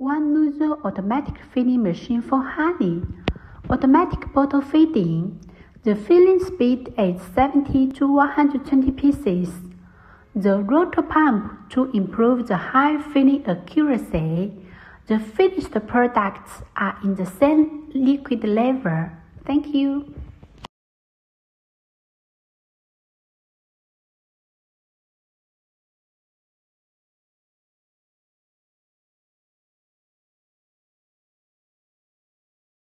One nozzle automatic feeding machine for honey. Automatic bottle feeding. The filling speed is 70 to 120 pieces. The rotor pump to improve the high filling accuracy. The finished products are in the same liquid level. Thank you.